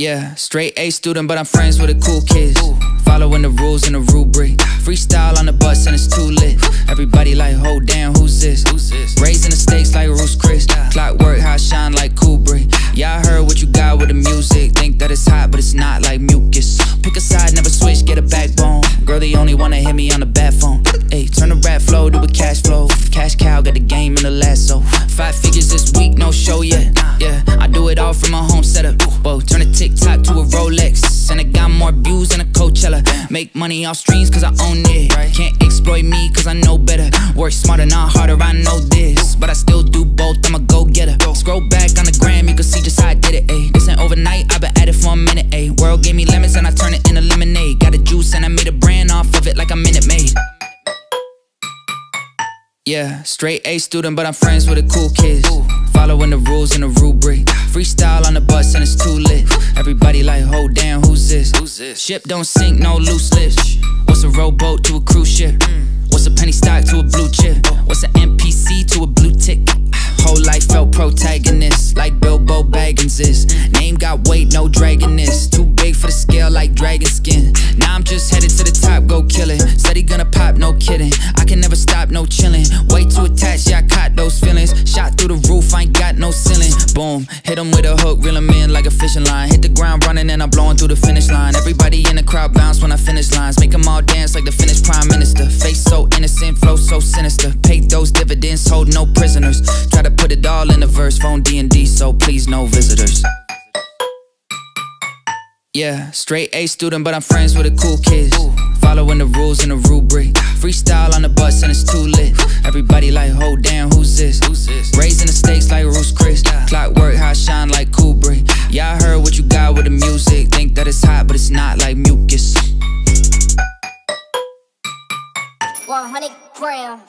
Yeah, straight A student, but I'm friends with the cool kids. Following the rules and the rubric. Freestyle on the bus and it's too lit. Everybody like, hold damn, who's this? Raising the stakes like Ruth's Chris. Clockwork, I shine like Kubrick. Yeah, I heard what you got with the music. Think that it's hot, but it's not like mucus. Pick a side, never switch, get a backbone. Girl, the only one that hit me on the bat phone. Hey, turn the rap flow to a cash flow. Cash cow, got the game in the lasso. Five figures this week, no show yet. Yeah, From a home setup. Whoa, turn a TikTok to a Rolex. And I got more views than a Coachella. Make money off streams cause I own it. Can't exploit me cause I know better. Work smarter, not harder, I know this. But I still do both, I'm a go getter. Scroll back on the gram, you can see just how I did it, ayy. This ain't overnight, I've been at it for a minute, ayy. World gave me lemons and I turned it into lemonade. Got a juice and I made a brand off of it like a Minute Maid. Yeah, straight A student, but I'm friends with the cool kids. Following the rules and the rubric. Freestyle on the bus and it's too lit. Everybody like, hold damn, who's this? Ship don't sink, no loose lips. What's a rowboat to a cruise ship? What's a penny stock to a blue chip? What's an NPC to a blue tick? Whole life felt protagonist, like Bilbo Baggins is. Name got weight, no dragon is. Too big for the scale, like dragon skin. Now I'm just headed to the top, go kill it. Said he gonna pop, no kidding. I can never stop, no chilling. With a hook, reel in like a fishing line. Hit the ground running and I'm blowing through the finish line. Everybody in the crowd bounce when I finish lines. Make them all dance like the Finnish prime minister. Face so innocent, flow so sinister. Pay those dividends, hold no prisoners. Try to put it all in a verse, phone D&D, so please no visitors. Yeah, straight A student, but I'm friends with the cool kids. Following the rules and the rubric. Freestyle on the bus and it's too lit. Everybody like, hold damn, who's this? Raising the stakes like Ruth's 100 grams.